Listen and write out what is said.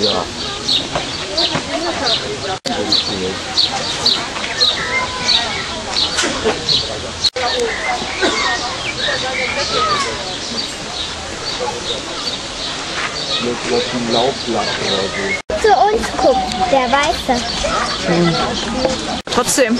Ja. Jetzt wird ein Laubblatt oder so. Zu uns guckt, der Weiße. Trotzdem.